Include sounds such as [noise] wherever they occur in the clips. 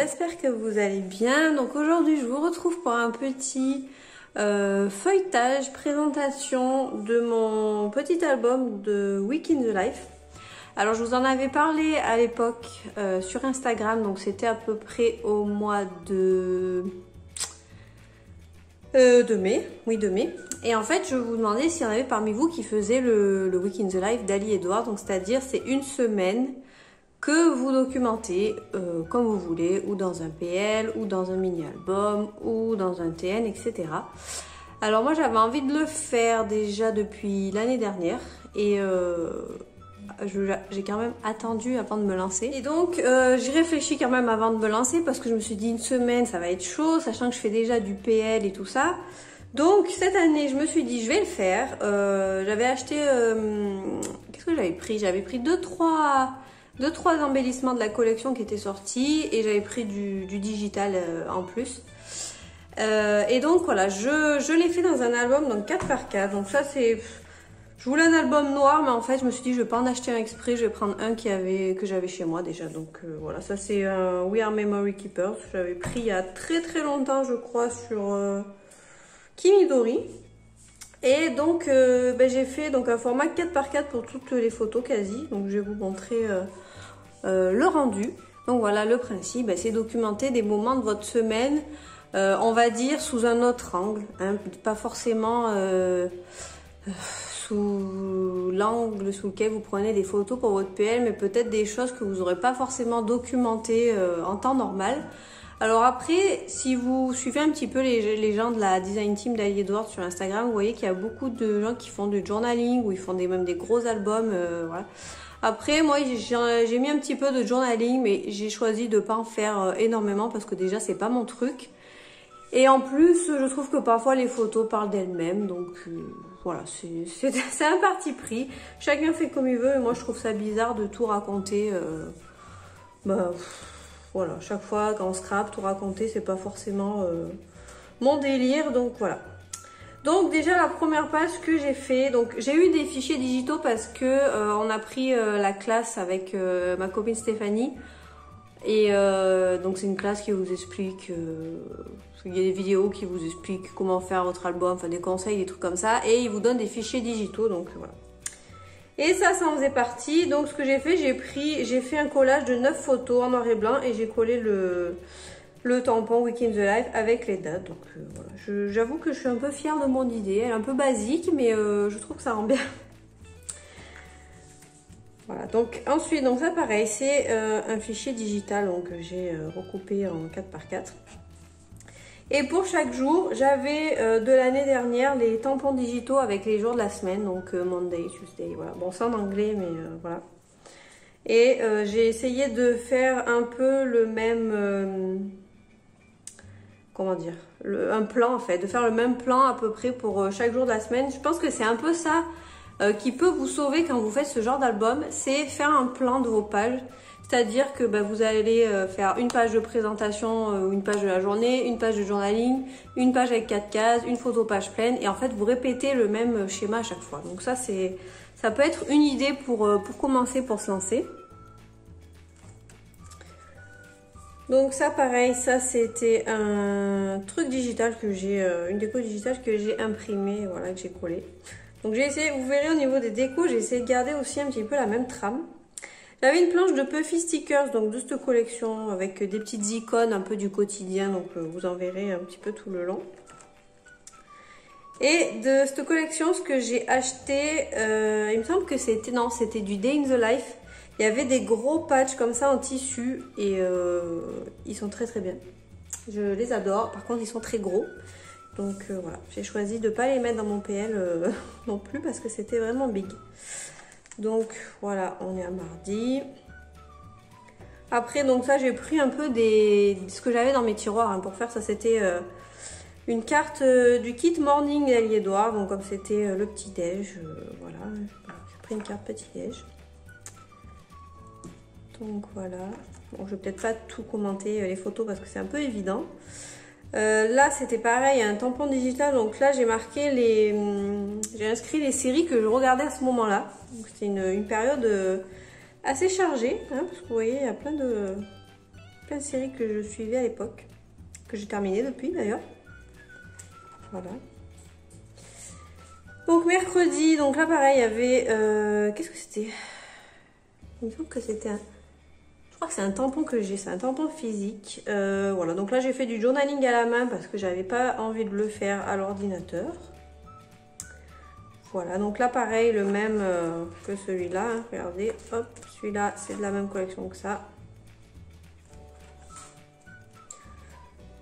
j'espère que vous allez bien. Donc aujourd'hui je vous retrouve pour un petit euh, feuilletage, présentation de mon petit album de Week in the Life. Alors je vous en avais parlé à l'époque euh, sur Instagram, donc c'était à peu près au mois de... Euh, de mai, oui de mai. Et en fait je vous demandais s'il y en avait parmi vous qui faisaient le, Week in the Life d'Ali Edouard, donc c'est-à-dire c'est une semaine que vous documentez euh, comme vous voulez, ou dans un PL, ou dans un mini-album, ou dans un TN, etc. Alors moi j'avais envie de le faire déjà depuis l'année dernière, et euh, j'ai quand même attendu avant de me lancer. Et donc euh, j'ai réfléchi quand même avant de me lancer, parce que je me suis dit une semaine ça va être chaud, sachant que je fais déjà du PL et tout ça. Donc cette année, je me suis dit, je vais le faire. Euh, j'avais acheté... Euh, Qu'est-ce que j'avais pris? J'avais pris 2-3 deux trois embellissements de la collection qui étaient sortis et j'avais pris du, digital euh, en plus. Euh, et donc voilà, je, je l'ai fait dans un album, donc 4 par 4 Donc ça c'est... Je voulais un album noir, mais en fait je me suis dit je vais pas en acheter un exprès, je vais prendre un qui avait, que j'avais chez moi déjà. Donc euh, voilà, ça c'est un We Are Memory Keepers. J'avais pris il y a très très longtemps je crois sur Kimidori. Et donc ben, j'ai fait donc un format 4 par 4 pour toutes les photos quasi. Donc je vais vous montrer le rendu. Donc voilà, le principe, ben, c'est documenter des moments de votre semaine, euh, on va dire sous un autre angle, hein, pas forcément euh, sous l'angle sous lequel vous prenez des photos pour votre PL, mais peut-être des choses que vous n'aurez pas forcément documentées en temps normal. Alors après, si vous suivez un petit peu les, gens de la design team d'Ali Edward sur Instagram, vous voyez qu'il y a beaucoup de gens qui font du journaling ou ils font des, même des gros albums. voilà. Après, moi, j'ai mis un petit peu de journaling, mais j'ai choisi de pas en faire euh, énormément parce que déjà, c'est pas mon truc. Et en plus, je trouve que parfois les photos parlent d'elles-mêmes, donc euh, voilà, c'est [laughs] un parti pris. Chacun fait comme il veut, et moi je trouve ça bizarre de tout raconter. Euh, bah, voilà, chaque fois quand on scrape, tout raconter, c'est pas forcément mon délire, donc voilà. Donc déjà la première page que j'ai fait, donc j'ai eu des fichiers digitaux parce que euh, on a pris euh, la classe avec euh, ma copine Stéphanie et donc c'est une classe qui vous explique, il y a des vidéos qui vous expliquent comment faire votre album, enfin des conseils, des trucs comme ça et ils vous donnent des fichiers digitaux donc voilà. Et ça, ça en faisait partie. Donc ce que j'ai fait, j'ai pris, j'ai fait un collage de 9 photos en noir et blanc et j'ai collé le, le tampon Week in the Life avec les dates. Donc euh, voilà, j'avoue que je suis un peu fière de mon idée. Elle est un peu basique, mais euh, je trouve que ça rend bien. [laughs] voilà, donc ensuite, ça pareil, c'est euh, un fichier digital donc j'ai recoupé en 4 par 4 et pour chaque jour, j'avais de l'année dernière les tampons digitaux avec les jours de la semaine, donc Monday, Tuesday, voilà. Bon, c'est en anglais, mais voilà. Et j'ai essayé de faire un peu le même comment dire, un plan en fait, de faire le même plan à peu près pour euh, chaque jour de la semaine. Je pense que c'est un peu ça euh, qui peut vous sauver quand vous faites ce genre d'album, c'est faire un plan de vos pages. C'est-à-dire que bah, vous allez euh, faire une page de présentation ou une page de la journée, une page de journaling, une page avec quatre cases, une photo page pleine et en fait vous répétez le même schéma à chaque fois. Donc ça c'est ça peut être une idée pour, pour commencer, pour se lancer. Donc ça pareil, ça c'était un truc digital que j'ai, euh, une déco digitale que j'ai imprimé, voilà, que j'ai collé. Donc j'ai essayé, vous verrez au niveau des décos, j'ai essayé de garder aussi un petit peu la même trame. J'avais une planche de Puffy Stickers, donc de cette collection, avec des petites icônes un peu du quotidien, donc euh, vous en verrez un petit peu tout le long. Et de cette collection, ce que j'ai acheté, euh, il me semble que c'était, non, c'était du Day in the Life. Il y avait des gros patchs comme ça en tissu et euh, ils sont très très bien. Je les adore. Par contre, ils sont très gros. Donc euh, voilà, j'ai choisi de ne pas les mettre dans mon PL euh, [laughs] non plus parce que c'était vraiment big. Donc voilà, on est à mardi. Après, donc ça, j'ai pris un peu des ce que j'avais dans mes tiroirs hein, pour faire ça. C'était une carte du kit Morning d'Ali Edouard. Donc comme c'était le petit-déj, voilà, j'ai pris une carte petit-déj. Donc voilà. Bon, je vais peut-être pas tout commenter euh, les photos parce que c'est un peu évident. Euh, là, c'était pareil, un tampon digital. Donc là, j'ai marqué les... Hum, j'ai inscrit les séries que je regardais à ce moment-là. C'était une, période euh, assez chargée. Hein, parce que vous voyez, il y a plein de... séries que je suivais à l'époque, que j'ai terminé depuis d'ailleurs. Voilà. Donc mercredi, donc là pareil, il y avait... Qu'est-ce que c'était? Il me semble que c'était un... C'est un tampon que j'ai, c'est un tampon physique. Euh, voilà, donc là j'ai fait du journaling à la main parce que j'avais pas envie de le faire à l'ordinateur. Voilà, donc là pareil, le même euh, que celui-là. Hein. regardez, hop, celui-là c'est de la même collection que ça.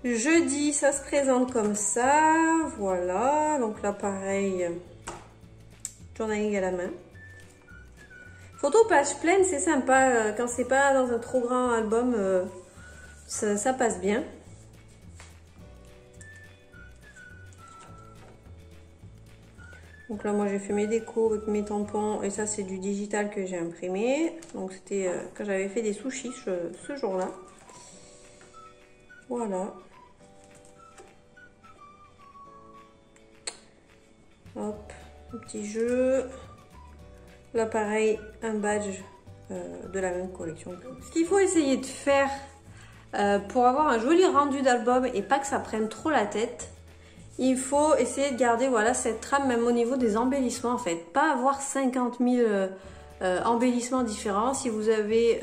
Jeudi, ça se présente comme ça. Voilà, donc là pareil, journaling à la main. Photo page pleine, c'est sympa. Euh, quand c'est pas dans un trop grand album, euh, ça, passe bien. Donc là, moi, j'ai fait mes décos avec mes tampons. Et ça, c'est du digital que j'ai imprimé. Donc, c'était euh, quand j'avais fait des sushis ce jour-là. Voilà. Hop, un petit jeu. Là, pareil, un badge euh, de la même collection. Ce qu'il faut essayer de faire euh, pour avoir un joli rendu d'album et pas que ça prenne trop la tête, il faut essayer de garder voilà, cette trame même au niveau des embellissements en fait. Pas avoir 50 000 euh, embellissements différents. Si vous avez...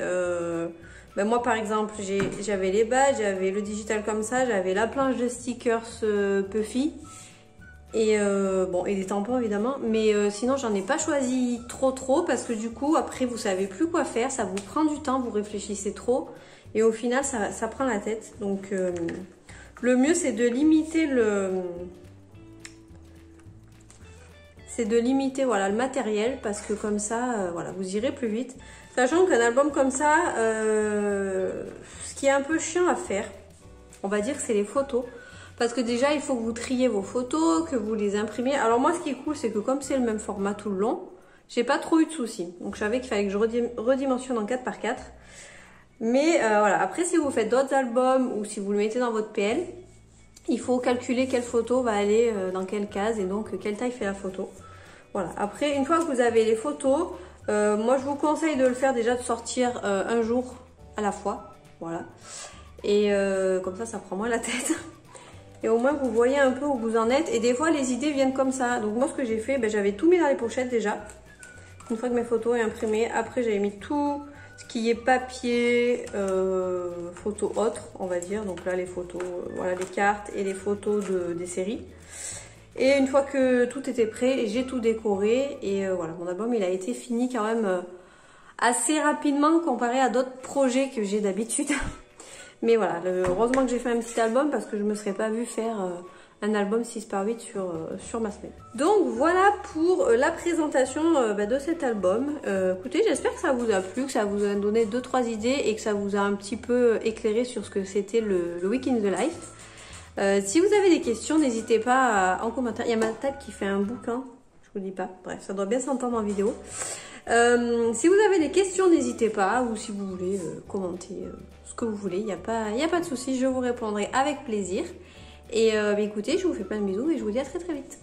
Ben moi par exemple j'avais les badges, j'avais le digital comme ça, j'avais la planche de stickers Puffy et euh, bon, et des tampons évidemment, mais euh, sinon j'en ai pas choisi trop trop parce que du coup après vous savez plus quoi faire, ça vous prend du temps, vous réfléchissez trop et au final ça, ça prend la tête. Donc euh, le mieux c'est de limiter le c'est de limiter voilà le matériel parce que comme ça voilà vous irez plus vite. Sachant qu'un album comme ça, ce qui est un peu chiant à faire, on va dire c'est les photos. Parce que déjà, il faut que vous triez vos photos, que vous les imprimiez. Alors moi, ce qui est cool, c'est que comme c'est le même format tout le long, j'ai pas trop eu de soucis. Donc je savais qu'il fallait que je redimensionne en 4x4. Mais euh, voilà, après si vous faites d'autres albums ou si vous le mettez dans votre PL, il faut calculer quelle photo va aller euh, dans quelle case et donc quelle taille fait la photo. Voilà, après une fois que vous avez les photos, euh, moi je vous conseille de le faire déjà de sortir un jour à la fois. Voilà. Et comme ça, ça prend moins la tête. [laughs] Et au moins vous voyez un peu où vous en êtes. Et des fois les idées viennent comme ça. Donc moi ce que j'ai fait, ben, j'avais tout mis dans les pochettes déjà. Une fois que mes photos sont imprimées. Après j'avais mis tout ce qui est papier, euh, photos autres on va dire. Donc là les photos, euh, voilà les cartes et les photos de, des séries. Et une fois que tout était prêt, j'ai tout décoré. Et euh, voilà, mon album il a été fini quand même assez rapidement comparé à d'autres projets que j'ai d'habitude. [laughs] Mais voilà, heureusement que j'ai fait un petit album parce que je ne me serais pas vue faire euh, un album 6 par 8 sur, euh, sur ma semaine. Donc voilà pour euh, la présentation bah, de cet album. écoutez, j'espère que ça vous a plu, que ça vous a donné 2-3 idées et que ça vous a un petit peu éclairé sur ce que c'était le, le, Week in the Life. si vous avez des questions, n'hésitez pas en commentaire. Il y a ma table qui fait un bouquin, je vous dis pas. Bref, ça doit bien s'entendre en vidéo. Si vous avez des questions, n'hésitez pas, ou si vous voulez commenter que vous voulez, il n'y a, pas, a pas de souci, je vous répondrai avec plaisir. Et euh, bah, écoutez, je vous fais plein de bisous et je vous dis à très très vite.